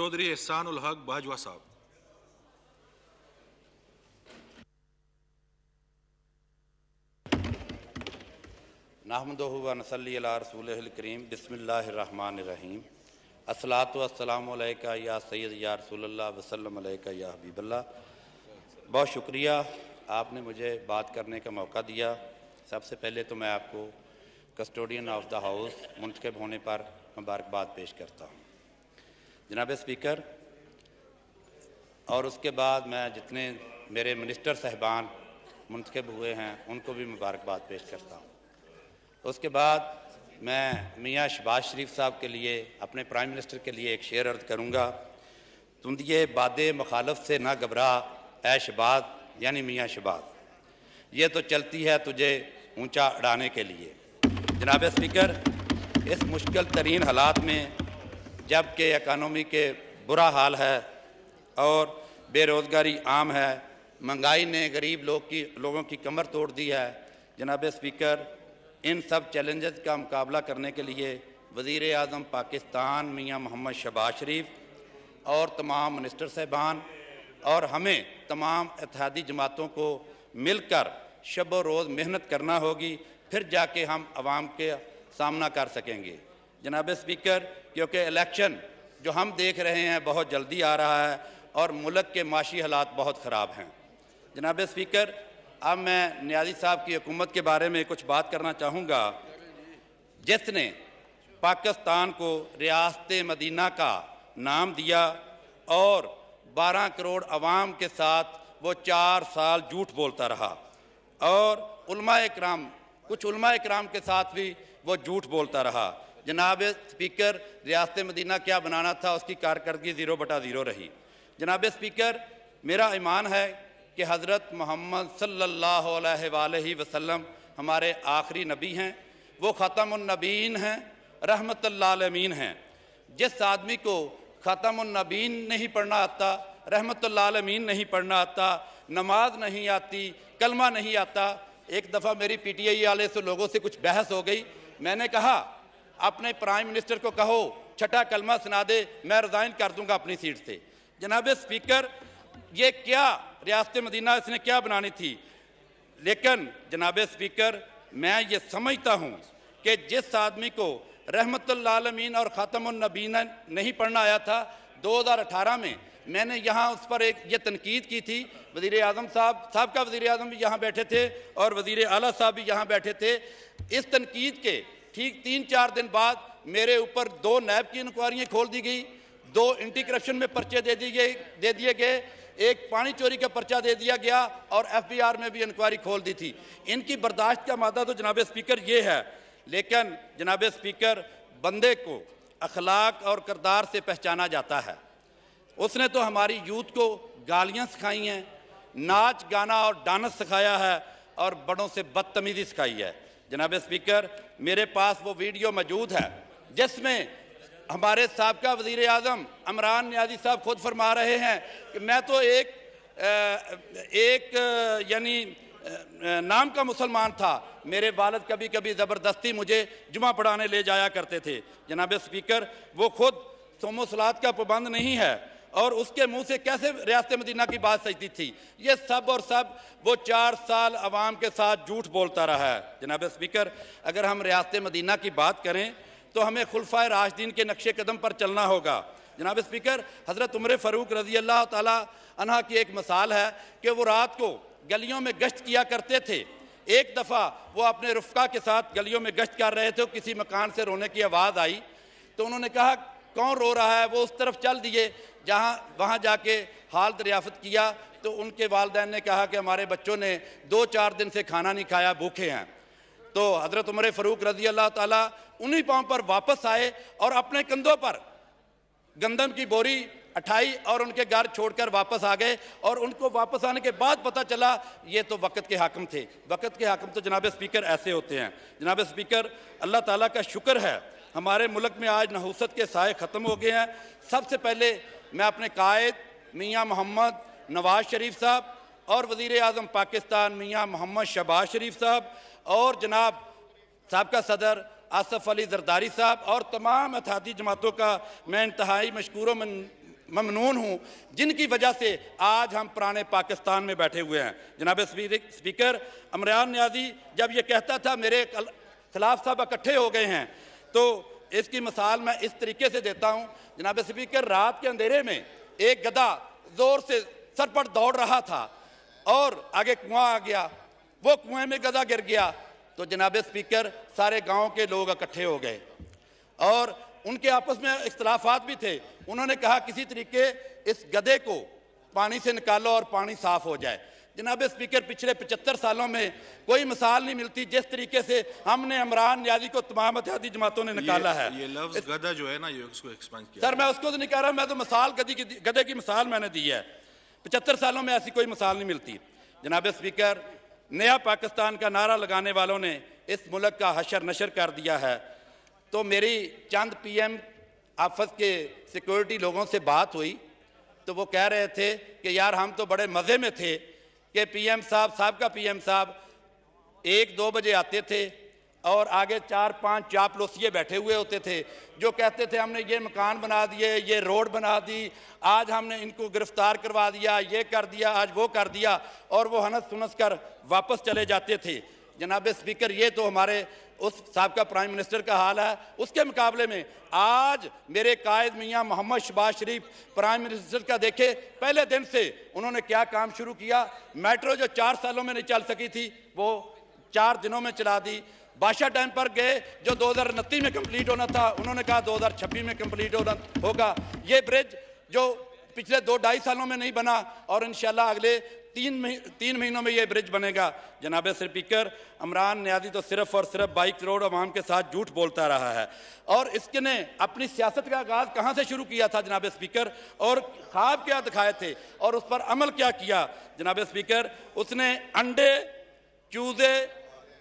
चौधरी एहसान उल हक बाजवा साहब। नाहमदह नसली रसूल करीम। बसमीम असलात वसलाम या सैद या रसूल वसलम या हबीबल्ला बहुत शुक्रिया, आपने मुझे बात करने का मौका दिया। सबसे पहले तो मैं आपको कस्टोडियन ऑफ़ द हाउस मुंतब होने पर मुबारकबाद पेश करता हूँ। जनाब स्पीकर और उसके बाद मैं जितने मेरे मिनिस्टर साहबान मुंतब हुए हैं, उनको भी मुबारकबाद पेश करता हूँ। उसके बाद मैं मियाँ शबाज शरीफ साहब के लिए, अपने प्राइम मिनिस्टर के लिए एक शेर अर्ज़ करूँगा। तुंदिए बाद मुखालफ से ना घबरा ए शबाज, यानी मियाँ शबाज। ये तो चलती है तुझे ऊँचा उड़ाने के लिए। जनाब स्पीकर इस मुश्किल तरीन हालात में जब कि इकानमी के बुरा हाल है और बेरोज़गारी आम है। महँगाई ने गरीब लोग की, लोगों की कमर तोड़ दी है। जनाब स्पीकर, इन सब चैलेंजेस का मुकाबला करने के लिए वज़ी अजम पाकिस्तान मियाँ मोहम्मद शबाज शरीफ और तमाम मिनिस्टर साहबान और हमें तमाम इतिहादी जमातों को मिलकर शब रोज़ मेहनत करना होगी, फिर जाके हम आवाम के सामना कर सकेंगे। जनाब स्पीकर, क्योंकि इलेक्शन जो हम देख रहे हैं बहुत जल्दी आ रहा है और मुल्क के माशी हालात बहुत ख़राब हैं। जनाब स्पीकर, अब मैं न्याजी साहब की हुकूमत के बारे में कुछ बात करना चाहूँगा। जिसने पाकिस्तान को रियासत मदीना का नाम दिया और 12 करोड़ अवाम के साथ वो चार साल झूठ बोलता रहा और उलमा कराम कुछ उलमा कराम के साथ भी वो झूठ बोलता रहा। जनाब स्पीकर, रियासत मदीना क्या बनाना था, उसकी कारकर्दगी ज़ीरो बटा ज़ीरो रही। जनाब स्पीकर, मेरा ईमान है कि हज़रत मोहम्मद अलैहि वसल्लम हमारे आखिरी नबी हैं। वो ख़त्मुलनबीन हैं रहमतमीन हैं। जिस आदमी को ख़त्मुलनबीन नहीं पढ़ना आता रहमतमीन नहीं पढ़ना आता, नमाज़ नहीं आती, कलमा नहीं आता, एक दफ़ा मेरी पीटीआई वाले से लोगों से कुछ बहस हो गई। मैंने कहा अपने प्राइम मिनिस्टर को कहो, छठा कलमा सुना दे, मैं रिज़ाइन कर दूँगा अपनी सीट से। जनाब स्पीकर ये क्या रियासत मदीना इसने क्या बनानी थी? लेकिन जनाब स्पीकर मैं ये समझता हूँ कि जिस आदमी को रहमतमीन और ख़ातमनबीन नहीं पढ़ना आया था 2018 में मैंने यहाँ उस पर एक ये तनकीद की थी। वज़ी अजम साहब साहब का वज़ी अजम भी यहाँ बैठे थे और वज़ी अला साहब भी यहाँ बैठे थे। इस तनकीद के ठीक तीन चार दिन बाद मेरे ऊपर दो नैब की इंक्वायरियाँ खोल दी गई, दो एंटी करप्शन में पर्चे दे दिए दे दिए गए, एक पानी चोरी का पर्चा दे दिया गया और एफबीआर में भी इंक्वायरी खोल दी थी। इनकी बर्दाश्त का मादा तो जनाब स्पीकर ये है, लेकिन जनाब स्पीकर बंदे को अखलाक और करदार से पहचाना जाता है। उसने तो हमारी यूथ को गालियाँ सिखाई हैं, नाच गाना और डांस सिखाया है और बड़ों से बदतमीज़ी सिखाई है। जनाब स्पीकर, मेरे पास वो वीडियो मौजूद है, जिसमें हमारे सबका वज़ीर अजम अमरान न्याजी साहब खुद फरमा रहे हैं कि मैं तो एक एक यानी नाम का मुसलमान था। मेरे वालद कभी कभी ज़बरदस्ती मुझे जुमा पढ़ाने ले जाया करते थे। जनाब स्पीकर, वो खुद सोमो सलाद का पाबंद नहीं है। और उसके मुँह से कैसे रियासत मदीना की बात सजती थी? ये सब और सब वो चार साल अवाम के साथ झूठ बोलता रहा है। जनाब स्पीकर, अगर हम रियासत मदीना की बात करें तो हमें खुलफा राजदीन के नक्शे कदम पर चलना होगा। जनाब स्पीकर, हज़रत उमर फ़ारूक रज़ी अल्लाह तहा की एक मिसाल है कि वो रात को गलियों में गश्त किया करते थे। एक दफ़ा वो अपने रुफ़ा के साथ गलियों में गश्त कर रहे थे किसी मकान से रोने की आवाज़ आई। तो उन्होंने कहा कौन रो रहा है वो उस तरफ़ चल दिए। जहाँ, वहाँ जाके हाल दरियाफ़त किया तो उनके वालदेन ने कहा कि हमारे बच्चों ने दो चार दिन से खाना नहीं खाया, भूखे हैं। तो हज़रत उमर फ़रूक रज़ी अल्लाह ताला उन्हीं पाँव पर वापस आए और अपने कंधों पर गंदम की बोरी अठाई और उनके घर छोड़कर वापस आ गए और उनको वापस आने के बाद पता चला, ये तो वक़्त के हाकम थे। वक़्त के हाकम तो जनाब स्पीकर ऐसे होते हैं। जनाब स्पीकर, अल्लाह ताला का शुक्र है हमारे मुल्क में आज नहूसत के साय ख़त्म हो गए हैं। सबसे पहले मैं अपने कायद मियाँ मोहम्मद नवाज़ शरीफ साहब और वज़ी अजम पाकिस्तान मियाँ मोहम्मद शबाज शरीफ साहब और जनाब सबका सदर आसफ अली जरदारी साहब और तमाम अथादी जमातों का मैं इंतहाई मशकूर ममनून हूँ, जिनकी वजह से आज हम पुराने पाकिस्तान में बैठे हुए हैं। जनाब स्पीकर, अमरान न्याजी जब ये कहता था मेरे खिलाफ साहब इकट्ठे हो गए हैं तो इसकी मिसाल मैं इस तरीके से देता हूँ। जनाब स्पीकर, रात के अंधेरे में एक गधा ज़ोर से सर पर दौड़ रहा था और आगे कुआँ आ गया। वो कुएँ में गधा गिर गया। तो जनाब स्पीकर, सारे गाँव के लोग इकट्ठे हो गए और उनके आपस में इख्तलाफात भी थे। उन्होंने कहा, किसी तरीके इस गधे को पानी से निकालो और पानी साफ़ हो जाए। जनाब स्पीकर पिछले पचहत्तर सालों में कोई मिसाल नहीं मिलती जिस तरीके से हमने इमरान न्याजी को तमाम इतिहादी जमातों ने निकाला है। ये लफ्ज गधा जो है ना ये उसको एक्सपेंड किया। सर मैं उसको तो नहीं कह रहा मैं तो मिसाल गधी की गधे की मिसाल मैंने दी है। पचहत्तर सालों में ऐसी कोई मिसाल नहीं मिलती। जनाब स्पीकर नया पाकिस्तान का नारा लगाने वालों ने इस मुल्क का हशर नशर कर दिया है। तो मेरी चंद पीएम आपस के सिक्योरिटी लोगों से बात हुई तो वो कह रहे थे कि यार हम तो बड़े मज़े में थे कि पीएम साहब साहब का पीएम साहब, एक दो बजे आते थे और आगे चार पाँच चापलोसिए बैठे हुए होते थे, जो कहते थे, हमने ये मकान बना दिए, ये रोड बना दी, आज हमने इनको गिरफ़्तार करवा दिया, ये कर दिया, आज वो कर दिया। और वो हनस सुनस कर वापस चले जाते थे। जनाब स्पीकर, ये तो हमारे उस सबका प्राइम मिनिस्टर का हाल है। उसके मुकाबले में आज मेरे कायद मियाँ मोहम्मद शबाज शरीफ प्राइम मिनिस्टर का देखे, पहले दिन से उन्होंने क्या काम शुरू किया? मेट्रो जो चार सालों में नहीं चल सकी थी, वो चार दिनों में चला दी। बादशाह टाइम पर गए, जो दो हज़ार उनतीस में कंप्लीट होना था, उन्होंने कहा दो हज़ार छब्बीस में कंप्लीट होना होगा। ये ब्रिज जो पिछले दो ढाई सालों में नहीं बना, और इंशाल्लाह अगले तीन मही, तीन महीनों में ये ब्रिज बनेगा। जनाब स्पीकर अमरान न्याजी तो सिर्फ़ और सिर्फ़ बाईस करोड़ अवाम के साथ झूठ बोलता रहा है। और इसके ने अपनी सियासत का आगाज़ कहाँ से शुरू किया था जनाब स्पीकर और ख्वाब क्या दिखाए थे? और उस पर अमल क्या किया? जनाब स्पीकर उसने अंडे चूजे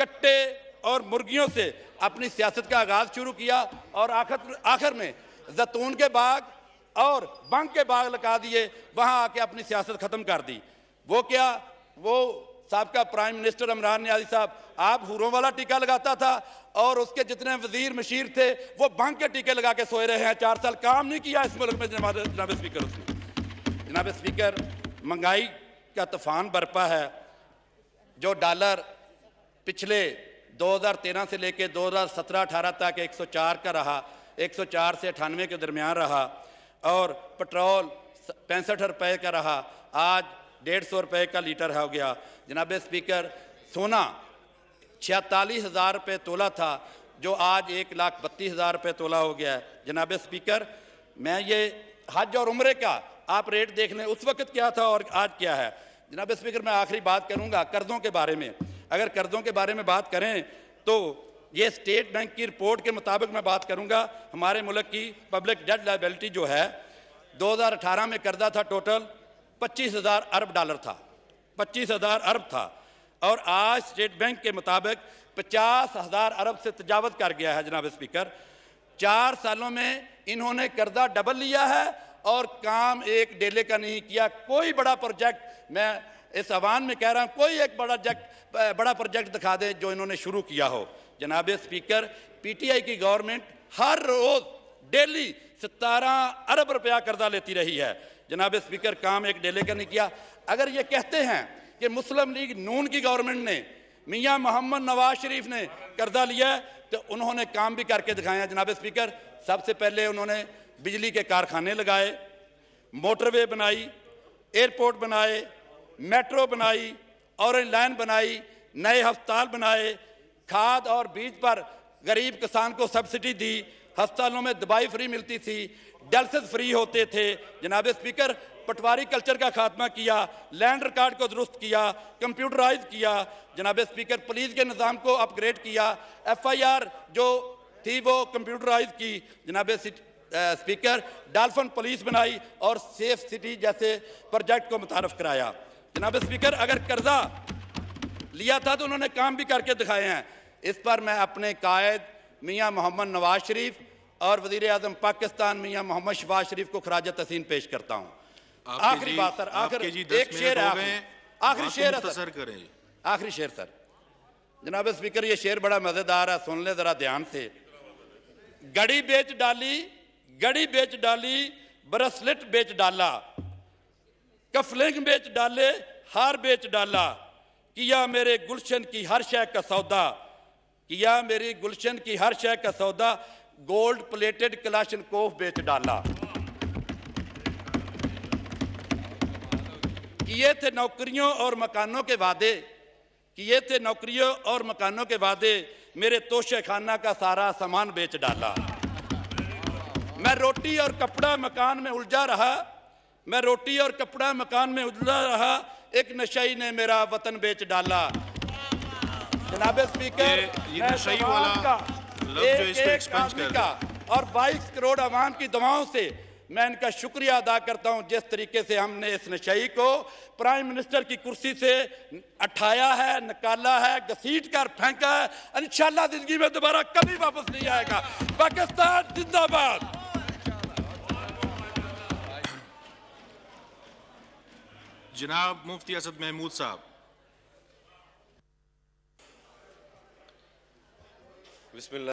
कट्टे और मुर्गियों से अपनी सियासत का आगाज़ शुरू किया और आखिर आखिर में जैतून के बाग और बंक के बाग लगा दिए। वहाँ आके अपनी सियासत खत्म कर दी। वो क्या, वो सबका प्राइम मिनिस्टर इमरान न्याजी साहब, आप हुरों वाला टीका लगाता था और उसके जितने वज़ीर मशीर थे, वो बंक के टीके लगा के सोए रहे हैं। चार साल काम नहीं किया इस मुल्क में, जनाब स्पीकर उसने। जनाब स्पीकर, महँगाई का तूफ़ान बरपा है। जो डॉलर पिछले 2013 से लेकर 2017-18 तक 104 का रहा 104 से अठानवे के दरमियान रहा और पेट्रोल पैंसठ रुपए का रहा। आज डेढ़ सौ रुपये का लीटर हो गया। जनाब स्पीकर, सोना छियातालीस हज़ार रुपये तोला था, जो आज एक लाख बत्तीस हज़ार रुपये तोला हो गया है। जनाब स्पीकर, मैं ये हज और उम्र का आप रेट देख लें उस वक्त क्या था और आज क्या है? जनाब स्पीकर, मैं आखिरी बात करूँगा कर्ज़ों के बारे में। अगर कर्ज़ों के बारे में बात करें तो ये स्टेट बैंक की रिपोर्ट के मुताबिक मैं बात करूँगा। हमारे मुल्क की पब्लिक डेट लाइबिलिटी जो है 2018 में कर्जा था टोटल। पच्चीस हज़ार अरब डॉलर था। पच्चीस हज़ार अरब था। और आज स्टेट बैंक के मुताबिक पचास हज़ार अरब से तजावत कर गया है जनाब स्पीकर। चार सालों में इन्होंने कर्जा डबल लिया है और काम एक डेले का नहीं किया। कोई बड़ा प्रोजेक्ट, मैं इस आवान में कह रहा हूँ, कोई एक बड़ा जेक्ट बड़ा प्रोजेक्ट दिखा दे जो इन्होंने शुरू किया हो। जनाब स्पीकर, पीटीआई की गवर्नमेंट हर रोज डेली सतारह अरब रुपया कर्जा लेती रही है। जनाब स्पीकर, काम एक डेले का नहीं किया। अगर ये कहते हैं कि मुस्लिम लीग नून की गवर्नमेंट ने, मियाँ मोहम्मद नवाज़ शरीफ ने कर्जा लिया तो उन्होंने काम भी करके दिखाया जनाब स्पीकर। सबसे पहले उन्होंने बिजली के कारखाने लगाए, मोटरवे बनाई, एयरपोर्ट बनाए, मेट्रो बनाई ऑरेंज लाइन बनाई, नए अस्पताल बनाए, खाद और बीज पर गरीब किसान को सब्सिडी दी अस्पतालों में दवाई फ्री मिलती थी डेल्सिस फ्री होते थे। जनाब स्पीकर, पटवारी कल्चर का खात्मा किया, लैंड रिकॉर्ड को दुरुस्त किया, कंप्यूटराइज किया। जनाब स्पीकर, पुलिस के निज़ाम को अपग्रेड किया। एफआईआर जो थी वो कंप्यूटराइज की। जनाब स्पीकर, डाल्फन पुलिस बनाई और सेफ़ सिटी जैसे प्रोजेक्ट को मुतारफ कराया। जनाब स्पीकर, अगर कर्जा लिया था तो उन्होंने काम भी करके दिखाए हैं। इस पर मैं अपने कायद मियाँ मोहम्मद नवाज़ शरीफ और वज़ीर अजम पाकिस्तान मियाँ मोहम्मद शबाज शरीफ को खराज तहसीन पेश करता हूँ। आखिरी बात सर आखिरी एक शेर है आखिरी शेर है सर। करें। आखिरी शेर सर। जनाब स्पीकर ये शेर बड़ा मज़ेदार है सुन ले जरा ध्यान से। गड़ी बेच डाली गड़ी बेच डाली ब्रेसलेट बेच डाला कफलिंग बेच डाले हार बेच डाला। किया मेरे गुलशन की हर शय का सौदा किया मेरी गुलशन की हर शय का सौदा गोल्ड प्लेटेड कलाशन कोफ बेच डाला। किए थे नौकरियों और मकानों के वादे किए थे नौकरियों और मकानों के वादे मेरे तोशे खाना का सारा सामान बेच डाला। मैं रोटी और कपड़ा मकान में उलझा रहा मैं रोटी और कपड़ा मकान में उलझा रहा एक नशई ने मेरा वतन बेच डाला। जनाब स्पीकर ये- ये नशई वाला एक- एक आदमी का और 22 करोड़ आवाम की दवाओं से मैं इनका शुक्रिया अदा करता हूँ जिस तरीके से हमने इस नशई को प्राइम मिनिस्टर की कुर्सी से उठाया है निकाला है घसीट कर फेंका है इंशाल्लाह ज़िंदगी में दोबारा कभी वापस नहीं आएगा। पाकिस्तान जिंदाबाद। जनाब मुफ्ती असद महमूद साहब। बिस्मिल्लाह।